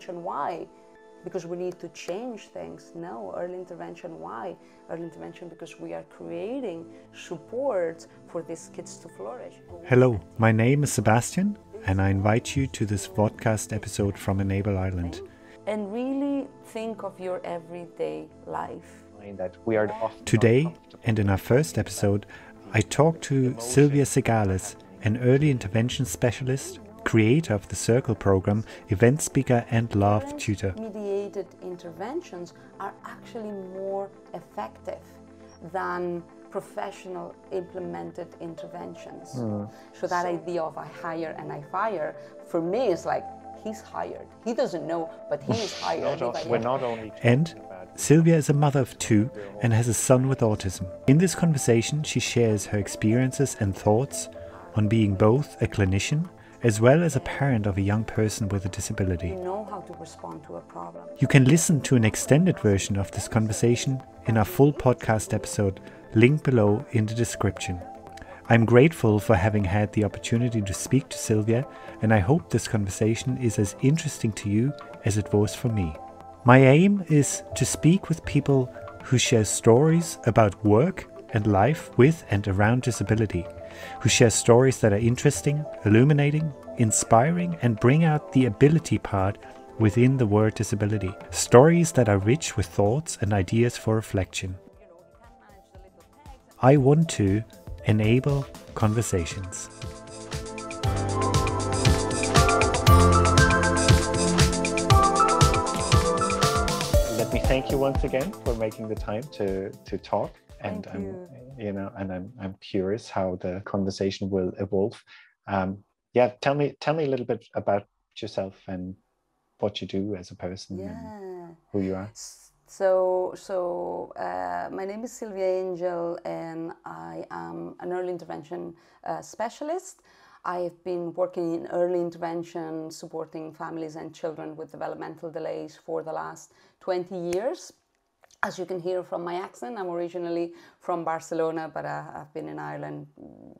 intervention, why? Because we need to change things. No, early intervention, why? Early intervention because we are creating support for these kids to flourish. Hello, my name is Sebastian, and I invite you to this podcast episode from Enable Ireland. And really think of your everyday life. That we are Today, and in our first episode, I talked to Silvia Segales, an early intervention specialist, creator of the Circle program, event speaker, and Lámh tutor. Mediated interventions are actually more effective than professional implemented interventions. Hmm. So that idea of I hire and I fire, for me is like he's hired. He doesn't know, but he is hired. not, we're not only And Silvia is a mother of two and has a son with autism. In this conversation, she shares her experiences and thoughts on being both a clinician as well as a parent of a young person with a disability. You know how to respond to a problem. You can listen to an extended version of this conversation in our full podcast episode, linked below in the description. I'm grateful for having had the opportunity to speak to Silvia, and I hope this conversation is as interesting to you as it was for me. My aim is to speak with people who share stories about work and life with and around disability, who share stories that are interesting, illuminating, inspiring, and bring out the ability part within the word disability. Stories that are rich with thoughts and ideas for reflection. I want to enable conversations. let me thank you once again for making the time to to talk and Thank i'm you. you know and i'm i'm curious how the conversation will evolve um yeah tell me tell me a little bit about yourself and what you do as a person and who you are So, so uh, my name is Silvia Angel, and I am an early intervention uh, specialist. I've been working in early intervention, supporting families and children with developmental delays for the last 20 years. As you can hear from my accent, I'm originally from Barcelona, but uh, I've been in Ireland,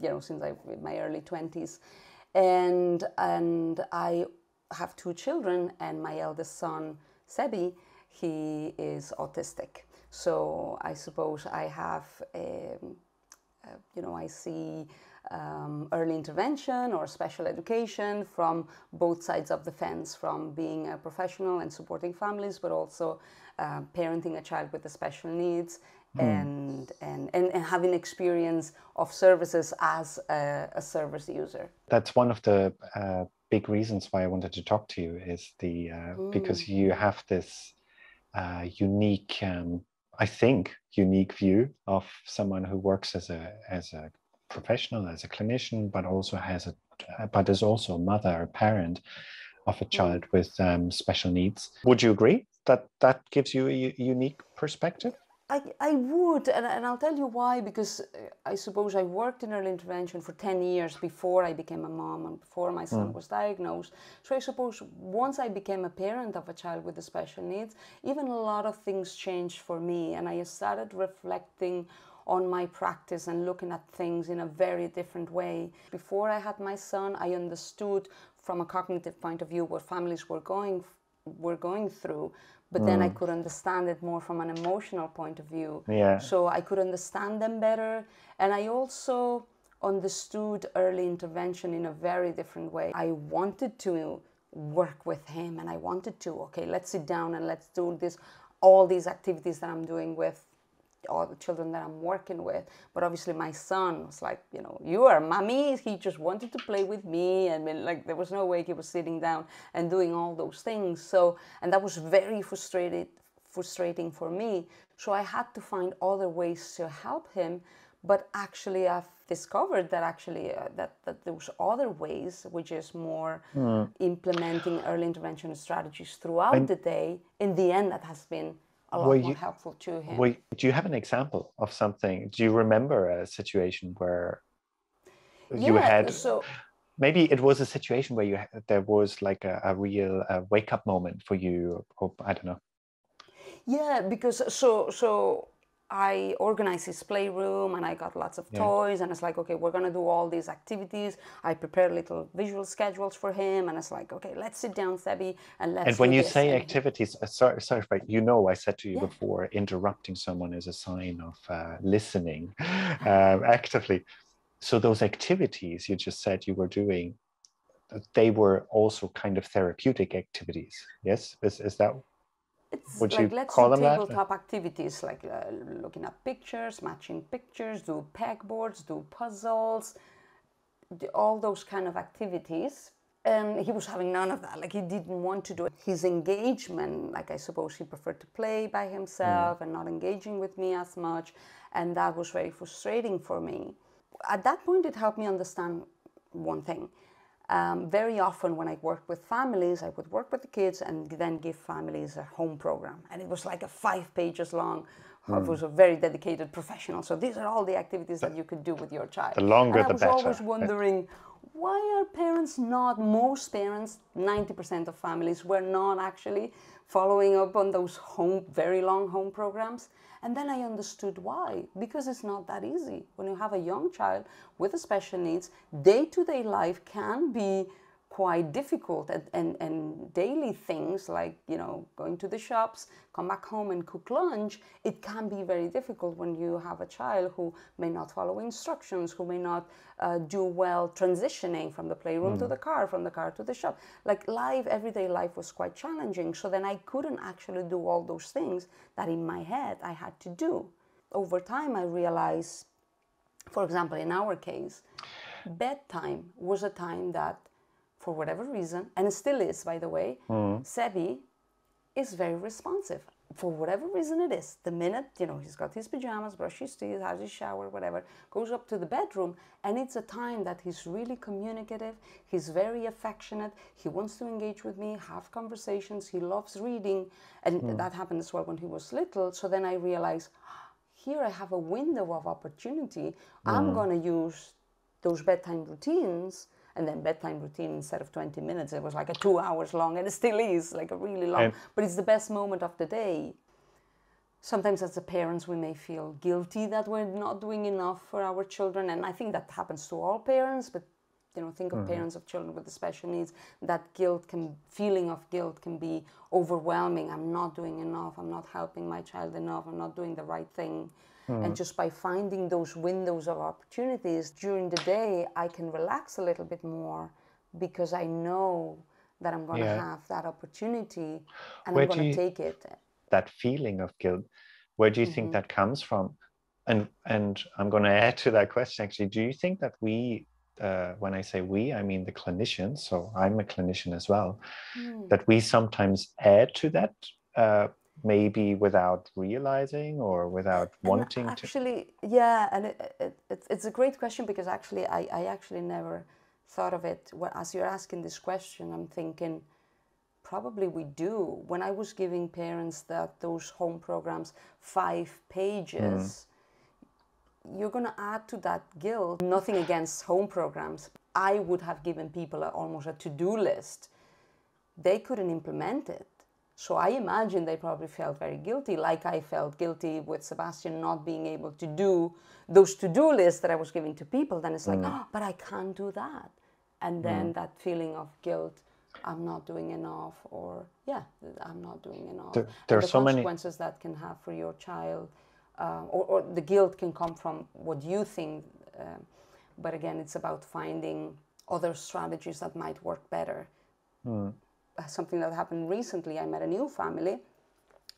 you know, since I my early 20s, and and I have two children, and my eldest son, Sebi, he is autistic. So I suppose I have, um, uh, you know, I see um, early intervention or special education from both sides of the fence, from being a professional and supporting families, but also uh, parenting a child with the special needs and, and, and, and having experience of services as a, a service user. that's one of the uh, big reasons why i wanted to talk to you is the uh, because you have this uh, unique um, i think unique view of someone who works as a as a professional as a clinician but also has a but is also a mother a parent of a child with um, special needs. Would you agree that that gives you a u- unique perspective? I, I would, and, and I'll tell you why, because uh, I suppose I worked in early intervention for 10 years before I became a mom and before my son was diagnosed. So I suppose once I became a parent of a child with the special needs, even a lot of things changed for me, and I started reflecting on my practice and looking at things in a very different way. Before I had my son, I understood from a cognitive point of view what families were going were going through, but then I mm. could understand it more from an emotional point of view. Yeah. So I could understand them better, and I also understood early intervention in a very different way. I wanted to work with him, and I wanted to okay, let's sit down and let's do this, all these activities that I'm doing with all the children that I'm working with. But obviously, my son was like, you know, you are mommy. He just wanted to play with me, and then, like there was no way he was sitting down and doing all those things. So, and that was very frustrated, frustrating for me. So I had to find other ways to help him. But actually, I've discovered that actually uh, that that those other ways, which is more implementing early intervention strategies throughout the day, in the end, that has been a lot Were more you- helpful to him. Well, do you have an example of something? Do you remember a situation where you had so maybe it was a situation where you there was like a, a real uh, wake up moment for you, or I don't know. yeah, because so so I organized his playroom and I got lots of toys and it's like, okay, we're gonna do all these activities. I prepared little visual schedules for him and it's like, okay, let's sit down, Sebi, and let's. And when you say And activities, uh, sorry, sorry, but you know, I said to you Yeah. before, interrupting someone is a sign of uh, listening um, actively. So those activities you just said you were doing, uh, they were also kind of therapeutic activities. Yes, is is that It's Would like let's call do them that? tabletop activities like uh, looking at pictures, matching pictures, do pegboards, do puzzles, do all those kind of activities. And he was having none of that. Like he didn't want to do it. His engagement, like I suppose he preferred to play by himself and not engaging with me as much. And that was very frustrating for me. At that point, it helped me understand one thing. Um, very often, when I worked with families, I would work with the kids and then give families a home program. And it was like a five pages long. I hmm. was a very dedicated professional. So these are all the activities that you could do with your child. The longer and I was always wondering why are parents not, most parents, 90% of families were not actually following up on those home, very long home programs. And then I understood why. Because it's not that easy. When you have a young child with a special needs, day to day life can be quite difficult and, and, and daily things like you know going to the shops come back home and cook lunch it can be very difficult when you have a child who may not follow instructions who may not uh, do well transitioning from the playroom to the car from the car to the shop. Like life everyday life was quite challenging so then i couldn't actually do all those things that in my head i had to do. Over time i realized for example in our case bedtime was a time that for whatever reason, and it still is, by the way, hmm. Sebi is very responsive. For whatever reason it is, the minute, you know, he's got his pajamas, brushes his teeth, has his shower, whatever, goes up to the bedroom, and it's a time that he's really communicative, he's very affectionate, he wants to engage with me, have conversations, he loves reading, and hmm. that happened as well when he was little. So then I realized, here I have a window of opportunity. I'm hmm. going to use those bedtime routines and then bedtime routine instead of 20 minutes it was like a two hours long and it still is like a really long. And- but it's the best moment of the day. Sometimes as a parents we may feel guilty that we're not doing enough for our children and i think that happens to all parents but you know think of mm-hmm. parents of children with the special needs that guilt can feeling of guilt can be overwhelming. I'm not doing enough i'm not helping my child enough i'm not doing the right thing and just by finding those windows of opportunities during the day i can relax a little bit more because i know that i'm going to Yeah. have that opportunity and Where i'm going to take it. that feeling of guilt where do you think that comes from? And and i'm going to add to that question actually do you think that we uh, when i say we i mean the clinicians so i'm a clinician as well that we sometimes add to that uh, maybe without realizing or without wanting to? actually yeah and it, it, it's it's a great question because actually I, I actually never thought of it. Well, as you're asking this question i'm thinking probably we do. When i was giving parents that those home programs five pages mm. you're going to add to that guilt. Nothing against home programs. I would have given people a, almost a to-do list. They couldn't implement it. So I imagine they probably felt very guilty, like I felt guilty with Sebastian not being able to do those to do lists that I was giving to people. Then it's like, oh, but I can't do that. And then that feeling of guilt, I'm not doing enough, or yeah, I'm not doing enough. There- there are the so many- consequences that can have for your child, uh, or, or the guilt can come from what you think. um but again, it's about finding other strategies that might work better uh, something that happened recently. I met a new family,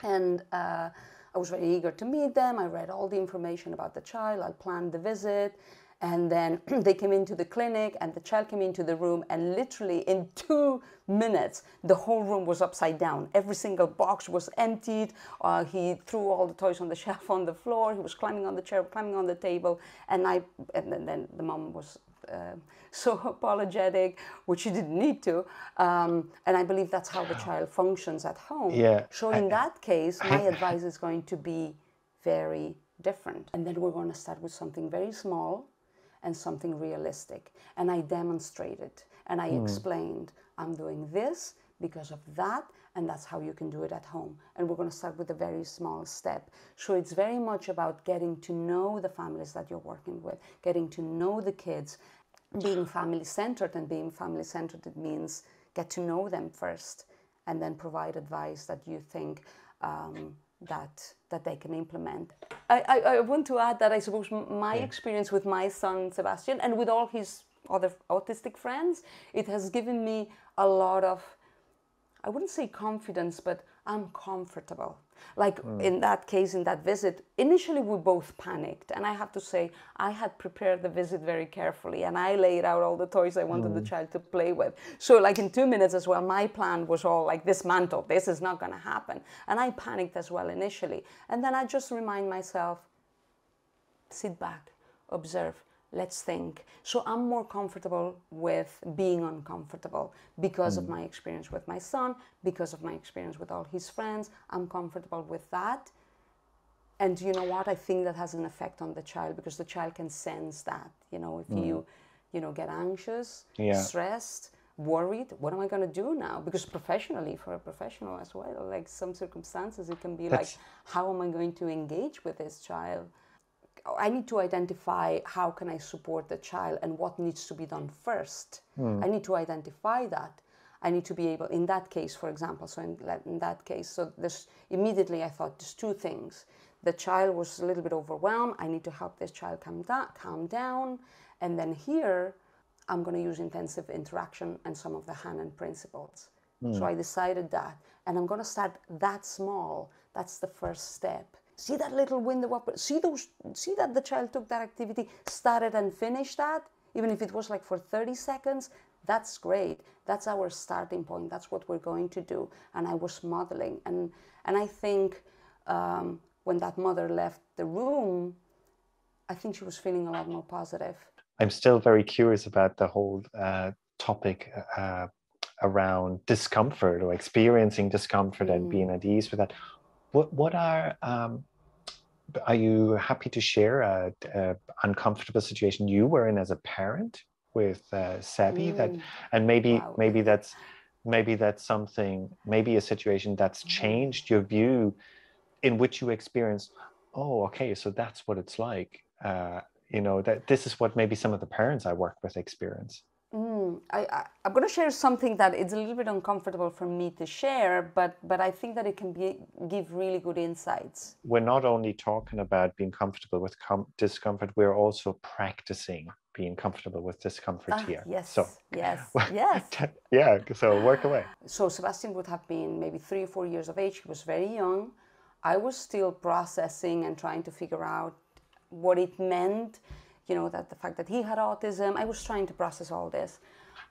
and uh, I was very eager to meet them. I read all the information about the child. I planned the visit, and then they came into the clinic, and the child came into the room, and literally in two minutes, the whole room was upside down. Every single box was emptied. Uh, he threw all the toys on the shelf on the floor. He was climbing on the chair, climbing on the table, and I, and then, then the mom was um so apologetic, which she didn't need to. Um, and I believe that's how the child functions at home. Yeah, So in that case, my advice is going to be very different. And then we're going to start with something very small and something realistic. And I demonstrated and I explained I'm doing this because of that, and that's how you can do it at home. And we're going to start with a very small step. So it's very much about getting to know the families that you're working with, getting to know the kids, being family centered. And being family centered, it means get to know them first and then provide advice that you think um, that that they can implement. I, I, I, want to add that I suppose my yeah. experience with my son Sebastian and with all his other autistic friends, it has given me a lot of I wouldn't say confidence, but I'm comfortable. Like mm. in that case, in that visit, initially we both panicked. And I have to say, I had prepared the visit very carefully and I laid out all the toys I wanted mm. the hmm. child to play with. So, like in two minutes as well, my plan was all like dismantled. This is not going to happen. And I panicked as well initially. And then I just remind myself sit back, observe let's think. So I'm more comfortable with being uncomfortable because mm. of my experience with my son, because of my experience with all his friends. I'm comfortable with that. And you know what? I think that has an effect on the child because the child can sense that. You know, if mm. you, you know, get anxious, yeah. stressed, worried, what am I going to do now? Because professionally, for a professional as well, like some circumstances, it can be That's... like, how am I going to engage with this child? I need to identify how can I support the child and what needs to be done first. Mm. I need to identify that. I need to be able, in that case, for example, so in, in that case, so this immediately I thought there's two things. The child was a little bit overwhelmed. I need to help this child calm, da- calm down. And then here, I'm going to use intensive interaction and some of the Hanen principles. Mm. So I decided that. And I'm going to start that small. That's the first step see that little window up see those see that the child took that activity started and finished that even if it was like for 30 seconds? That's great. That's our starting point. That's what we're going to do. And i was modeling. And and i think um, when that mother left the room i think she was feeling a lot more positive. I'm still very curious about the whole uh, topic uh, around discomfort or experiencing discomfort mm. and being at ease with that. What what are um, are you happy to share a, a, uncomfortable situation you were in as a parent with uh, Sebi mm. that and maybe wow. maybe that's maybe that's something maybe a situation that's mm-hmm. changed your view in which you experience oh okay so that's what it's like uh, you know that this is what maybe some of the parents i work with experience Mm, I, I, am going to share something that it's a little bit uncomfortable for me to share, but but I think that it can be give really good insights. We're not only talking about being comfortable with com- discomfort; we're also practicing being comfortable with discomfort ah, here. Yes. So yes, yes. yeah. So work away. So Sebastian would have been maybe three or four years of age. He was very young. I was still processing and trying to figure out what it meant you know, that the fact that he had autism, I was trying to process all this.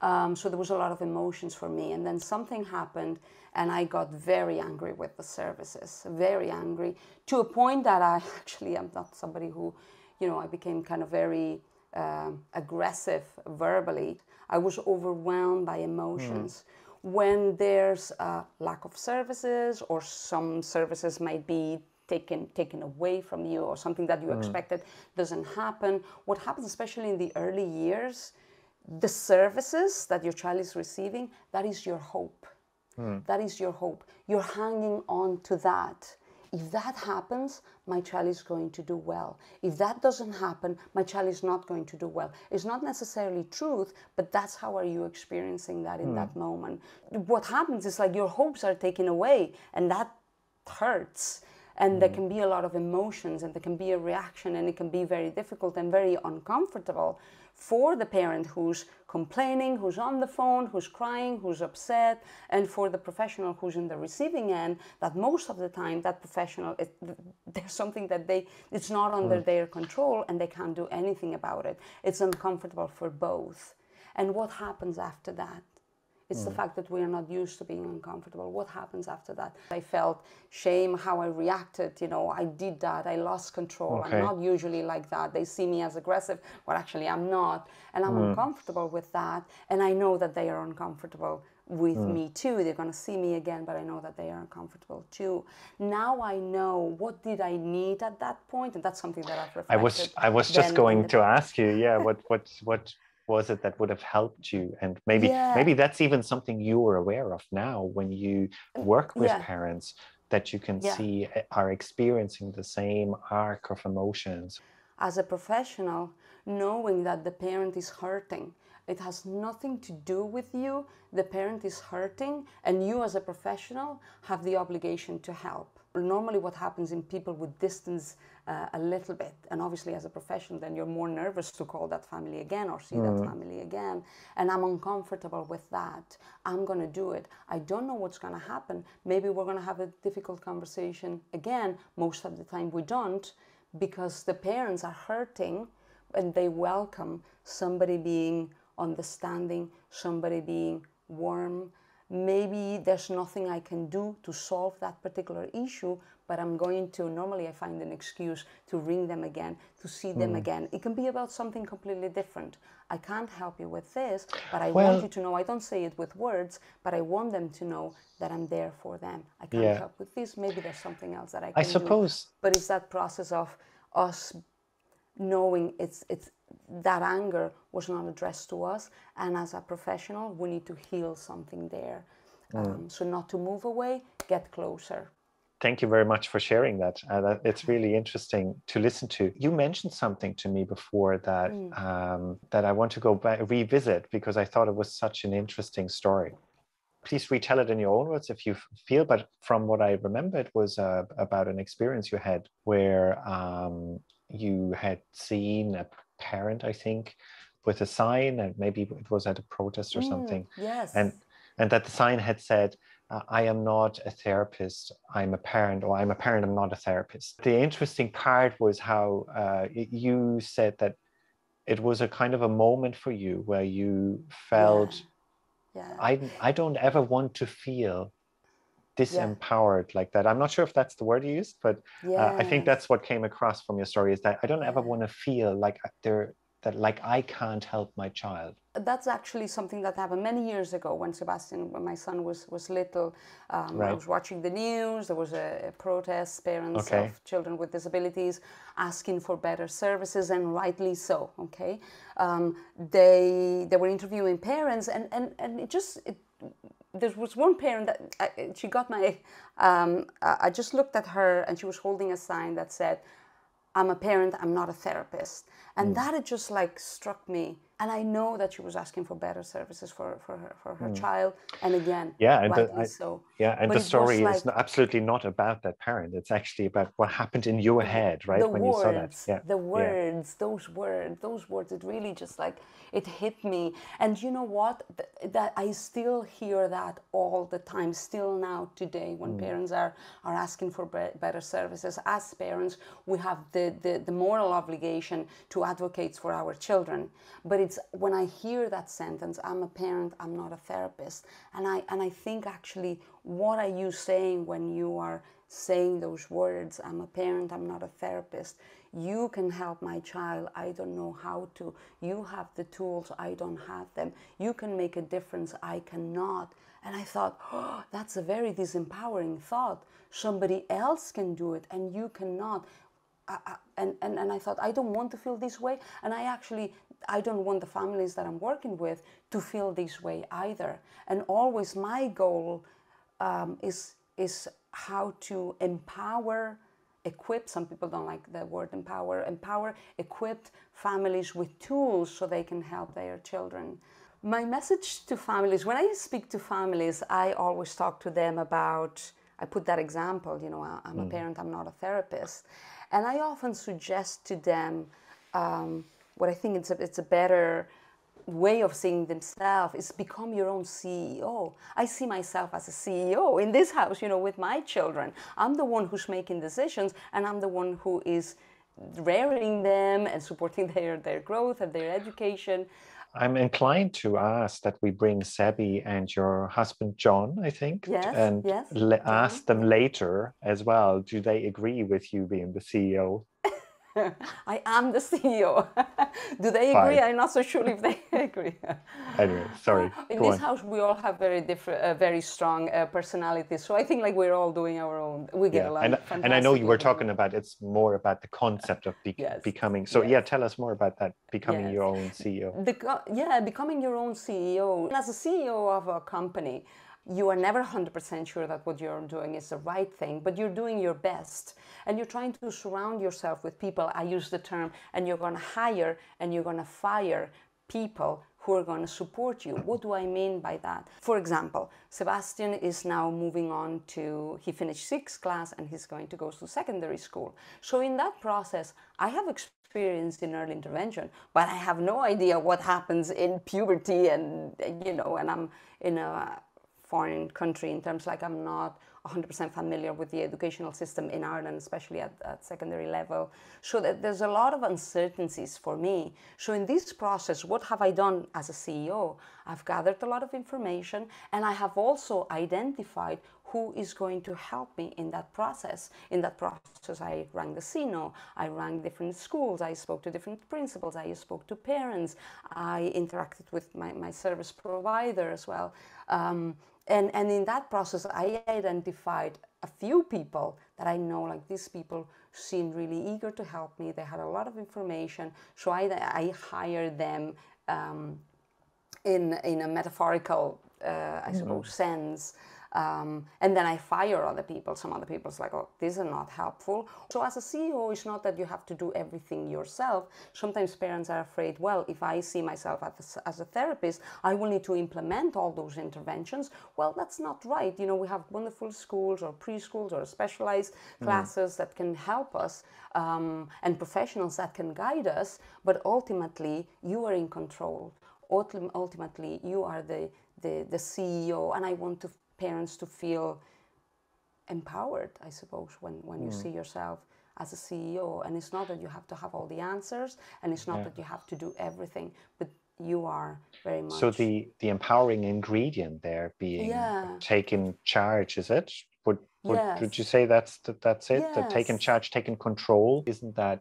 Um, so there was a lot of emotions for me. And then something happened, and I got very angry with the services, very angry, to a point that I actually am not somebody who, you know, I became kind of very uh, aggressive verbally. I was overwhelmed by emotions. Mm. When there's a lack of services, or some services might be taken taken away from you or something that you mm. expected doesn't happen what happens especially in the early years the services that your child is receiving that is your hope mm. that is your hope you're hanging on to that if that happens, my child is going to do well. If that doesn't happen, my child is not going to do well. It's not necessarily truth, but that's how are you experiencing that in mm. that moment. What happens is like your hopes are taken away, and that hurts and mm. there can be a lot of emotions and there can be a reaction and it can be very difficult and very uncomfortable for the parent who's complaining, who's on the phone, who's crying, who's upset, and for the professional who's in the receiving end, that most of the time that professional, it, there's something that they, it's not under mm. their control and they can't do anything about it. It's uncomfortable for both. And what happens after that? It's mm. the fact that we are not used to being uncomfortable. What happens after that? I felt shame how I reacted. You know, I did that. I lost control. Okay. I'm not usually like that. They see me as aggressive, but actually I'm not. And I'm mm. uncomfortable with that. And I know that they are uncomfortable with mm. me too. They're going to see me again, but I know that they are uncomfortable too. Now I know what did I need at that point, and that's something that I've reflected. I was I was just going to ask you, yeah, what what what was it that would have helped you and maybe Yeah. maybe that's even something you are aware of now when you work with yeah. parents that you can Yeah. see uh, are experiencing the same arc of emotions as a professional, knowing that the parent is hurting. It has nothing to do with you. The parent is hurting, and you, as a professional, have the obligation to help. Normally, what happens in people with distance uh, a little bit, and obviously, as a professional, then you're more nervous to call that family again or see that family again. And I'm uncomfortable with that. I'm going to do it. I don't know what's going to happen. Maybe we're going to have a difficult conversation again. Most of the time, we don't because the parents are hurting and they welcome somebody being understanding, somebody being warm. Maybe there's nothing I can do to solve that particular issue, but I'm going to normally I find an excuse to ring them again, to see them hmm. again. It can be about something completely different. I can't help you with this, but I Well- want you to know I don't say it with words, but I want them to know that I'm there for them. I can't Yeah. help with this. Maybe there's something else that I can i do. suppose But it's that process of us knowing it's it's that anger was not addressed to us, and as a professional, we need to heal something there. Um, so not to move away, get closer. thank you very much for sharing that. Uh, that it's really interesting to listen to. You mentioned something to me before that um, that I want to go back revisit because I thought it was such an interesting story. Please retell it in your own words if you feel. But from what I remember, it was uh, about an experience you had where um, you had seen a parent, I think, with a sign, and maybe it was at a protest or something Yes. and and that the sign had said uh, i am not a therapist i'm a parent or i'm a parent i'm not a therapist the interesting part was how uh, you said that it was a kind of a moment for you where you felt yeah. i i don't ever want to feel disempowered like that i'm not sure if that's the word you used but uh, i think that's what came across from your story is that i don't ever want to feel like uh, there that like i can't help my child that's actually something that happened many years ago when Sebastian, when my son was was little. Um, I was watching the news. There was a, a protest, parents Okay. of children with disabilities asking for better services, and rightly so. Okay, um, they they were interviewing parents, and and and it just. It, there was one parent that I, she got my. Um, I just looked at her, and she was holding a sign that said, I'm a parent, I'm not a therapist. And Hmm. that it just like struck me. And I know that she was asking for better services for, for her, for her hmm. child. And again. Yeah, and the- I- so. Yeah, and But the it story is like- no- absolutely not about that parent. It's actually about what happened in your head, right? When words, you saw that. Yeah. the yeah. words, those words, those words, it really just like, it hit me. And you know what? Th- that I still hear that all the time, still now today, when hmm. parents are, are asking for be- better services. As parents, we have the, the, the moral obligation to advocate for our children. But it's when I hear that sentence, I'm a parent, I'm not a therapist. And I, and I think actually, what are you saying when you are saying those words i'm a parent i'm not a therapist? You can help my child i don't know how to. You have the tools i don't have them. You can make a difference i cannot. And i thought oh that's a very disempowering thought. Somebody else can do it and you cannot I, I, and, and, and I thought, I don't want to feel this way. And I actually, I don't want the families that I'm working with to feel this way either. And always my goal um, is, is how to empower, equip, some people don't like the word empower, empower, equip families with tools so they can help their children. My message to families, when I speak to families, I always talk to them about, I put that example, you know, I'm a parent, I'm not a therapist. And I often suggest to them um, what I think it's a, it's a better way of seeing themselves is become your own CEO. I see myself as a CEO in this house, you know, with my children. I'm the one who's making decisions and I'm the one who is rearing them and supporting their, their growth and their education. I'm inclined to ask that we bring Sebi and your husband John, I think, Yes, and yes, ask them later as well. Do they agree with you being the CEO? I am the CEO. Do they agree? Fine. I'm not so sure if they agree. Anyway, sorry. In Go this on. house, we all have very different, uh, very strong uh, personalities. So I think like we're all doing our own. We get Yeah, along. and, and I know you were talking about it's more about the concept of be- Yes, becoming. So yes. yeah, tell us more about that. Becoming Yes. your own CEO. The, co- yeah, becoming your own CEO. As a CEO of a company, you are never 100% sure that what you're doing is the right thing, but you're doing your best. And you're trying to surround yourself with people. I use the term, and you're going to hire and you're going to fire people who are going to support you. What do I mean by that? For example, Sebastian is now moving on to, he finished sixth class and he's going to go to secondary school. So in that process, I have experience in early intervention, but I have no idea what happens in puberty and, you know, and I'm in a foreign country in terms like I'm not 100% familiar with the educational system in Ireland, especially at, at secondary level. So that there's a lot of uncertainties for me. So in this process, what have I done as a CEO? I've gathered a lot of information and I have also identified who is going to help me in that process. In that process, I rang the SENO, I rang different schools, I spoke to different principals, I spoke to parents, I interacted with my, my service provider as well. Um, and, and in that process, I identified a few people that I know, like these people seemed really eager to help me. They had a lot of information. So I, I hired them um, in, in a metaphorical, uh, I suppose, sense. Um, and then I fire other people. Some other people's like, oh, these are not helpful. So as a CEO, it's not that you have to do everything yourself. Sometimes parents are afraid, well, if I see myself as a, as a therapist, I will need to implement all those interventions. Well, that's not right. You know, we have wonderful schools or preschools or specialized classes that can help us um, and professionals that can guide us. But ultimately, you are in control. Ultimately, you are the, the, the CEO, and I want to parents to feel empowered, I suppose, when, when you mm. see yourself as a CEO. And it's not that you have to have all the answers, and it's not that you have to do everything, but you are very much. So the the empowering ingredient there being Yeah. taking charge, is it? Would would, would you say that's that, that's it? That taking charge, taking control, isn't that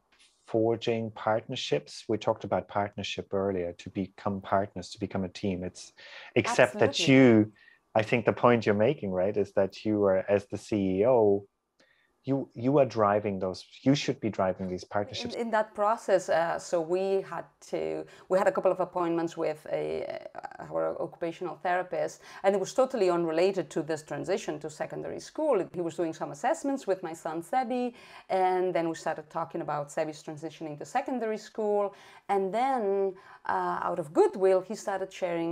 forging partnerships? We talked about partnership earlier to become partners, to become a team. It's except that you, I think the point you're making, right, is that you are as the CEO, you you are driving those. You should be driving these partnerships. in, in that process, uh, so we had to we had a couple of appointments with a uh, our occupational therapist, and it was totally unrelated to this transition to secondary school. He was doing some assessments with my son Sebi, and then we started talking about Sebi's transitioning to secondary school, and then uh, out of goodwill, he started sharing.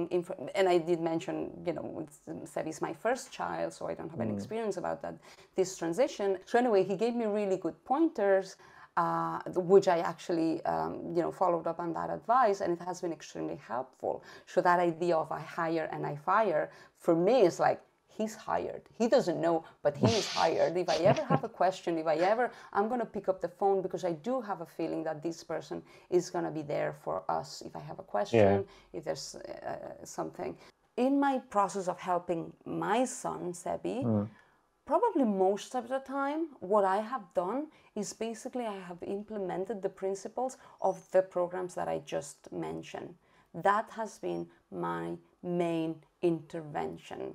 And I did mention, you know, Sebi's my first child, so I don't have any experience about that this transition. So anyway, he gave me really good pointers uh, which I actually, um, you know, followed up on that advice, and it has been extremely helpful. So that idea of I hire and I fire for me is like he's hired. He doesn't know, but he is hired. If I ever have a question, if I ever, I'm gonna pick up the phone because I do have a feeling that this person is gonna be there for us. If I have a question, if there's uh, something. In my process of helping my son Sebi, probably most of the time what i have done is basically i have implemented the principles of the programs that i just mentioned that has been my main intervention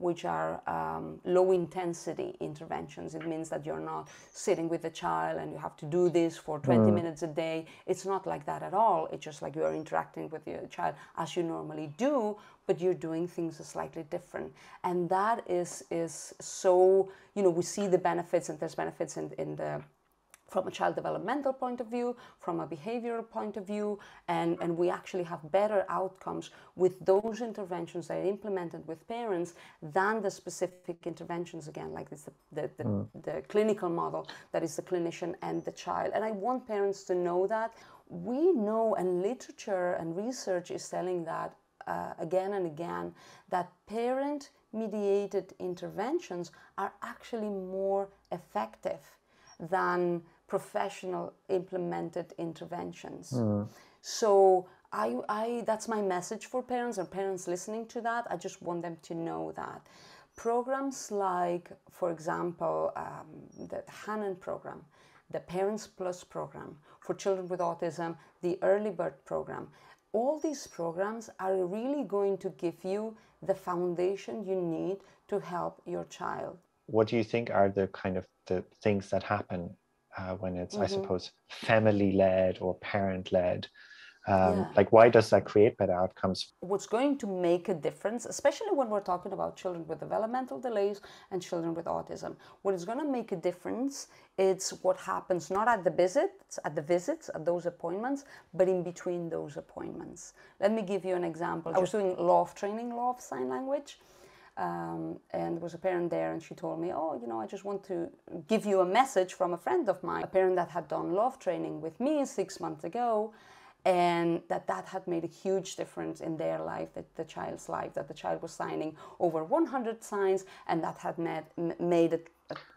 which are um, low intensity interventions. It means that you're not sitting with the child and you have to do this for 20 minutes a day. It's not like that at all. It's just like you're interacting with your child as you normally do, but you're doing things a slightly different. And that is is so, you know, we see the benefits and there's benefits in, in the from a child developmental point of view, from a behavioral point of view, and, and we actually have better outcomes with those interventions that are implemented with parents than the specific interventions, again, like this, the, the, the mm. clinical model that is the clinician and the child. And I want parents to know that. We know, and literature and research is telling that uh, again and again, that parent mediated interventions are actually more effective than professional implemented interventions. So I, I, that's my message for parents or parents listening to that. I just want them to know that. Programs like, for example, um, the Hanen program, the Parents Plus program for children with autism, the Early Bird program. All these programs are really going to give you the foundation you need to help your child. What do you think are the kind of the things that happen uh, when it's, mm-hmm. I suppose, family led or parent led? Um, yeah. Like, why does that create better outcomes? What's going to make a difference, especially when we're talking about children with developmental delays and children with autism, what is going to make a difference it's what happens not at the visits, at the visits, at those appointments, but in between those appointments. Let me give you an example. I was doing Lámh training, Lámh sign language. Um, and there was a parent there, and she told me, "Oh, you know, I just want to give you a message from a friend of mine, a parent that had done Lámh training with me six months ago, and that that had made a huge difference in their life, that the child's life, that the child was signing over 100 signs, and that had made, made a,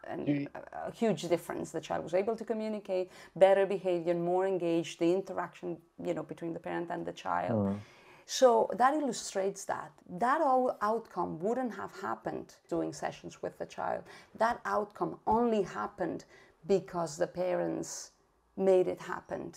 a, a, huge difference. The child was able to communicate, better behavior, more engaged, the interaction, you know, between the parent and the child. Mm. So that illustrates that. That outcome wouldn't have happened doing sessions with the child. That outcome only happened because the parents made it happen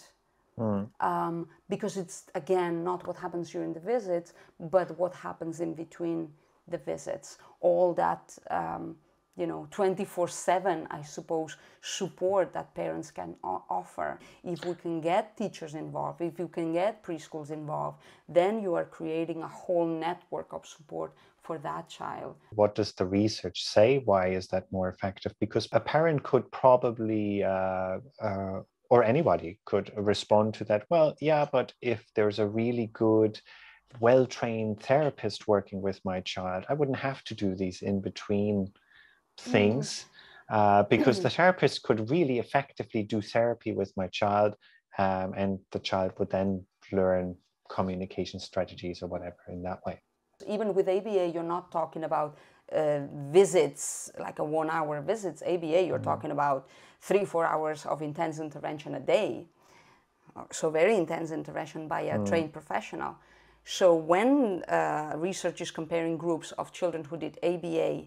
Mm. Um, because it's again not what happens during the visits, but what happens in between the visits. All that um, you know, 24/7, I suppose, support that parents can o- offer. If we can get teachers involved, if you can get preschools involved, then you are creating a whole network of support for that child. What does the research say? Why is that more effective? Because a parent could probably uh, uh, or anybody could respond to that well yeah but if there's a really good well trained therapist working with my child i wouldn't have to do these in between things. Mm. uh, because the therapist could really effectively do therapy with my child um, and the child would then learn communication strategies or whatever in that way. Even with aba you're not talking about uh, visits like a one hour visits aba you're mm-hmm. talking about three, four hours of intense intervention a day. So, very intense intervention by a mm. trained professional. So, when uh, research is comparing groups of children who did ABA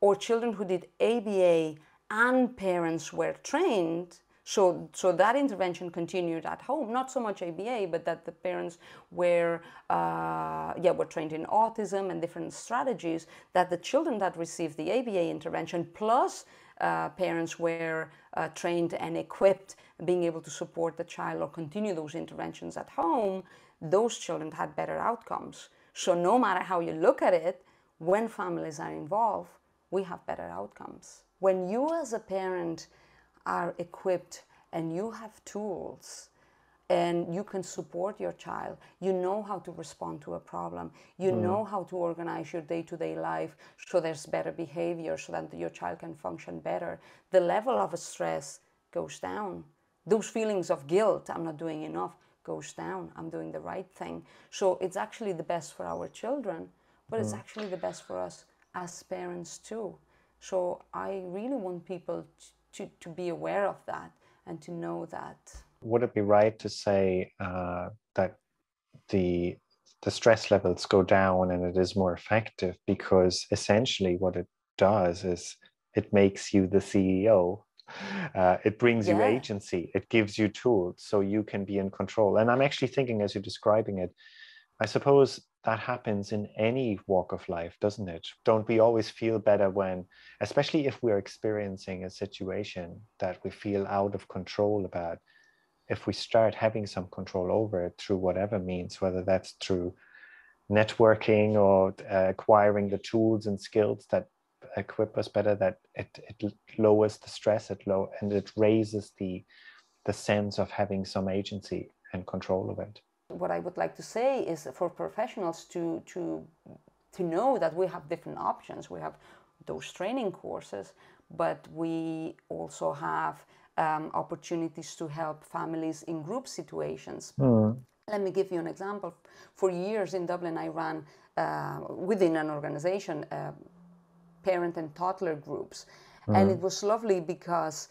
or children who did ABA and parents were trained, so, so that intervention continued at home, not so much ABA, but that the parents were, uh, yeah, were trained in autism and different strategies, that the children that received the ABA intervention plus uh, parents were uh, trained and equipped, being able to support the child or continue those interventions at home, those children had better outcomes. So, no matter how you look at it, when families are involved, we have better outcomes. When you, as a parent, are equipped and you have tools and you can support your child. You know how to respond to a problem. You mm. know how to organize your day to day life so there's better behavior so that your child can function better. The level of stress goes down. Those feelings of guilt, I'm not doing enough, goes down. I'm doing the right thing. So it's actually the best for our children, but mm. it's actually the best for us as parents too. So I really want people to, to, be aware of that and to know that would it be right to say uh, that the the stress levels go down and it is more effective because essentially what it does is it makes you the CEO. Uh, it brings yeah. you agency. It gives you tools so you can be in control. And I'm actually thinking as you're describing it, I suppose that happens in any walk of life, doesn't it? Don't we always feel better when, especially if we're experiencing a situation that we feel out of control about? if we start having some control over it through whatever means, whether that's through networking or uh, acquiring the tools and skills that equip us better, that it, it lowers the stress, it low and it raises the the sense of having some agency and control of it. What I would like to say is for professionals to to to know that we have different options. We have those training courses, but we also have um, opportunities to help families in group situations. Mm. Let me give you an example. For years in Dublin, I ran uh, within an organization uh, parent and toddler groups. Mm. And it was lovely because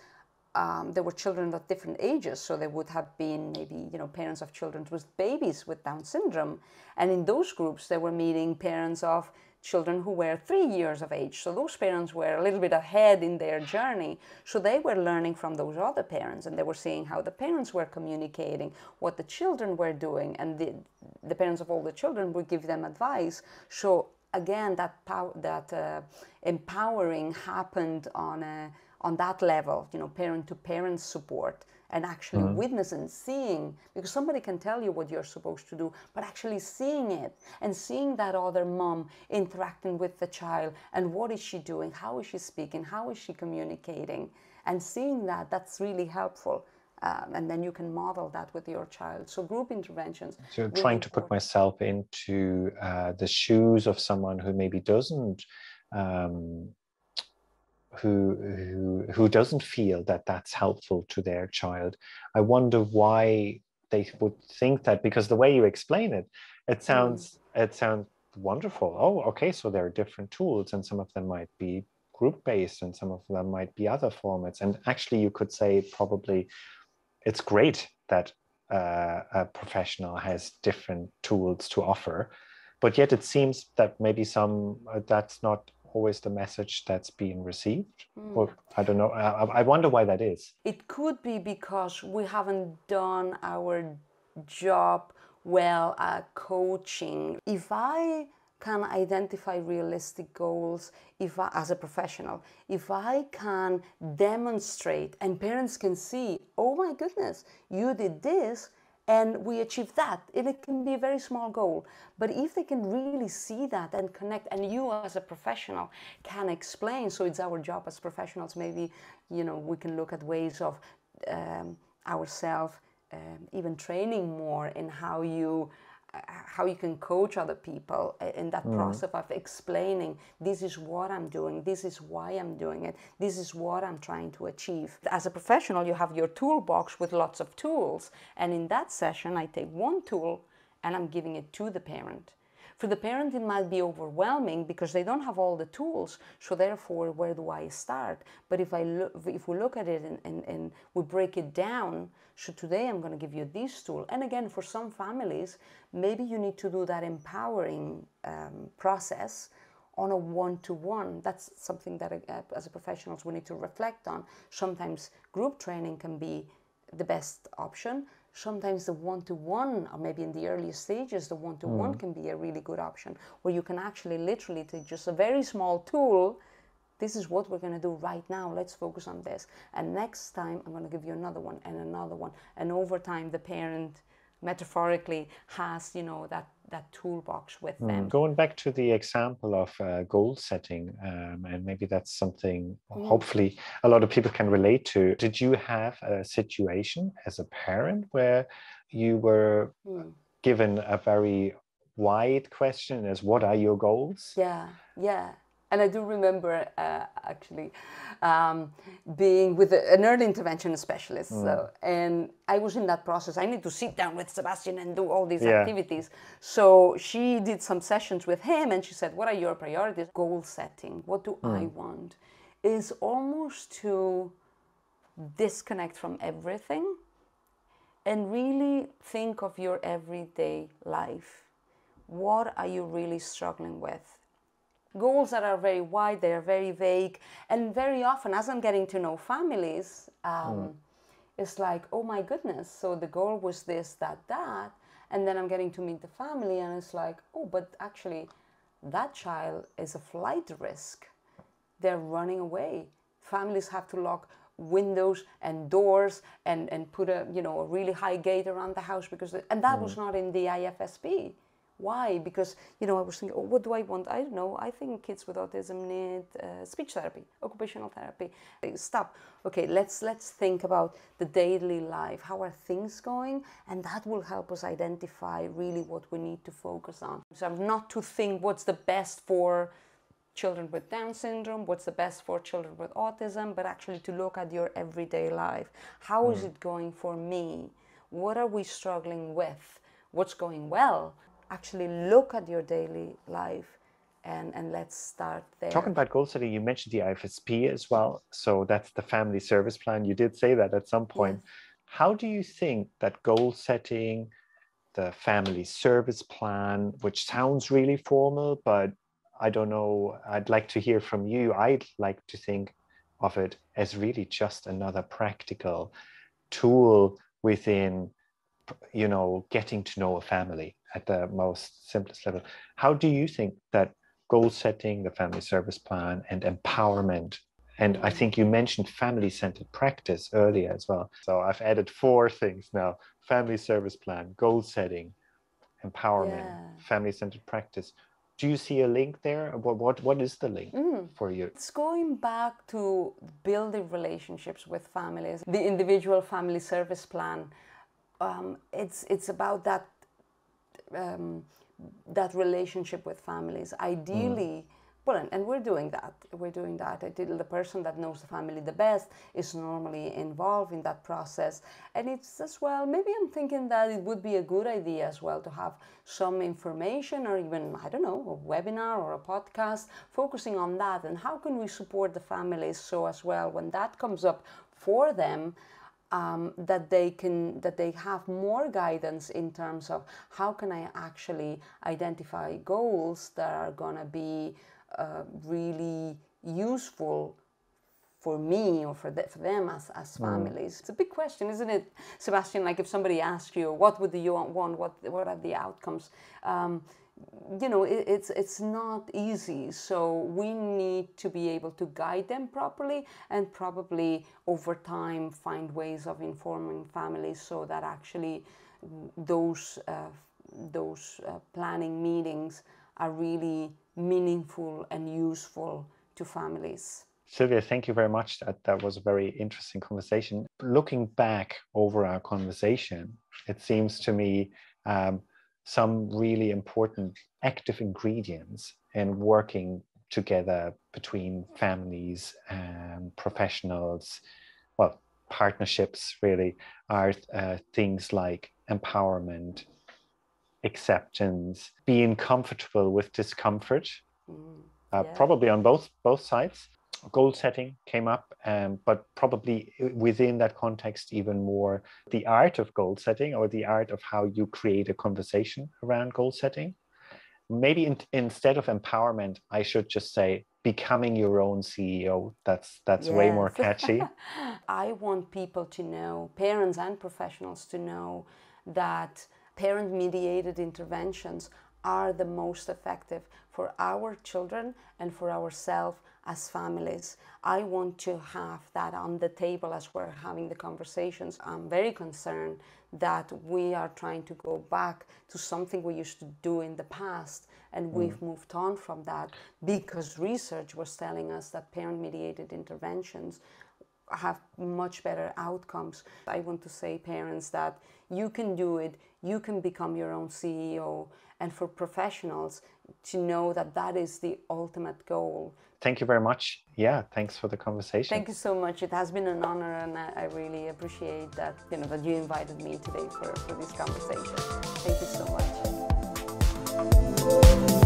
um, there were children of different ages. So there would have been maybe you know parents of children with babies with Down syndrome, and in those groups they were meeting parents of children who were three years of age. So those parents were a little bit ahead in their journey. So they were learning from those other parents and they were seeing how the parents were communicating, what the children were doing, and the, the parents of all the children would give them advice. So again, that, that uh, empowering happened on, a, on that level, you know, parent to parent support and actually mm-hmm. witnessing, seeing, because somebody can tell you what you're supposed to do, but actually seeing it and seeing that other mom interacting with the child and what is she doing, how is she speaking, how is she communicating, and seeing that, that's really helpful. Um, and then you can model that with your child. So group interventions. So really trying to put myself into uh, the shoes of someone who maybe doesn't um, who, who, who doesn't feel that that's helpful to their child. I wonder why they would think that because the way you explain it, it sounds mm. it sounds wonderful. Oh, okay, so there are different tools, and some of them might be group based, and some of them might be other formats. And actually, you could say probably it's great that uh, a professional has different tools to offer, but yet it seems that maybe some uh, that's not always the message that's being received? Mm. or i don't know. I, I, wonder why that is. It could be because we haven't done our job well at coaching. If i can identify realistic goals if I, as a professional if i can demonstrate and parents can see oh my goodness you did this and we achieve that. And it can be a very small goal but if they can really see that and connect and you as a professional can explain so it's our job as professionals maybe you know we can look at ways of um, ourselves um, even training more in how you how you can coach other people in that mm. process of explaining this is what I'm doing, this is why I'm doing it, this is what I'm trying to achieve. As a professional, you have your toolbox with lots of tools, and in that session, I take one tool and I'm giving it to the parent. For the parent, it might be overwhelming because they don't have all the tools. So therefore, where do I start? But if I look, if we look at it and, and, and we break it down, so today I'm going to give you this tool. And again, for some families, maybe you need to do that empowering um, process on a one-to-one. That's something that uh, as a professionals we need to reflect on. Sometimes group training can be the best option sometimes the one-to-one or maybe in the early stages the one-to-one mm. can be a really good option where you can actually literally take just a very small tool this is what we're going to do right now let's focus on this and next time i'm going to give you another one and another one and over time the parent metaphorically has you know that that toolbox with mm. them going back to the example of uh, goal setting um, and maybe that's something mm. hopefully a lot of people can relate to did you have a situation as a parent where you were mm. given a very wide question as what are your goals yeah yeah and I do remember uh, actually um, being with a, an early intervention specialist. Mm. So, and I was in that process. I need to sit down with Sebastian and do all these yeah. activities. So she did some sessions with him and she said, What are your priorities? Goal setting. What do mm. I want? Is almost to disconnect from everything and really think of your everyday life. What are you really struggling with? Goals that are very wide, they are very vague, and very often, as I'm getting to know families, um, mm. it's like, oh my goodness, so the goal was this, that, that, and then I'm getting to meet the family, and it's like, oh, but actually, that child is a flight risk. They're running away. Families have to lock windows and doors and, and put a you know a really high gate around the house because and that mm. was not in the IFSP. Why? Because, you know, I was thinking, oh, what do I want? I don't know. I think kids with autism need uh, speech therapy, occupational therapy. Stop. Okay, let's let's think about the daily life. How are things going? And that will help us identify really what we need to focus on. So not to think what's the best for children with Down syndrome, what's the best for children with autism, but actually to look at your everyday life. How mm. is it going for me? What are we struggling with? What's going well? Actually look at your daily life and, and let's start there. Talking about goal setting, you mentioned the IFSP as well. So that's the family service plan. You did say that at some point. Yes. How do you think that goal setting, the family service plan, which sounds really formal, but I don't know, I'd like to hear from you. I'd like to think of it as really just another practical tool within you know getting to know a family at the most simplest level. How do you think that goal setting the family service plan and empowerment and i think you mentioned family centered practice earlier as well. So i've added four things now. Family service plan goal setting empowerment yeah. family centered practice. Do you see a link there? What what, what is the link mm. for you? It's going back to building relationships with families. The individual family service plan um, it's it's about that um, that relationship with families. Ideally, mm. well, and, and, we're doing that. We're doing that. the person that knows the family the best is normally involved in that process, and it's as well. Maybe I'm thinking that it would be a good idea as well to have some information, or even I don't know, a webinar or a podcast focusing on that, and how can we support the families so as well when that comes up for them um, that they can that they have more guidance in terms of how can I actually identify goals that are gonna be uh, really useful for me or for, the, for them as, as families. Mm. It's a big question, isn't it, Sebastian? Like if somebody asks you, what would you want? What what are the outcomes? Um, you know it, it's it's not easy so we need to be able to guide them properly and probably over time find ways of informing families so that actually those uh, those uh, planning meetings are really meaningful and useful to families Silvia, thank you very much. That, that was a very interesting conversation. Looking back over our conversation, it seems to me um, some really important active ingredients in working together between families and professionals well partnerships really are uh, things like empowerment acceptance being comfortable with discomfort mm, uh, yeah. probably on both both sides goal setting came up, um, but probably within that context, even more the art of goal setting or the art of how you create a conversation around goal setting. Maybe in, instead of empowerment, I should just say becoming your own CEO. That's that's yes. way more catchy. I want people to know, parents and professionals to know that parent mediated interventions are the most effective for our children and for ourselves as families. I want to have that on the table as we're having the conversations. I'm very concerned that we are trying to go back to something we used to do in the past and mm. we've moved on from that because research was telling us that parent mediated interventions have much better outcomes. I want to say parents that you can do it, you can become your own CEO and for professionals to know that that is the ultimate goal thank you very much. Yeah, thanks for the conversation. Thank you so much. It has been an honor, and I, really appreciate that you know that you invited me today for, for this conversation. Thank you so much.